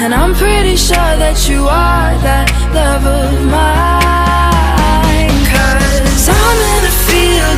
and I'm pretty sure that you are that love of mine. Cause I'm in a field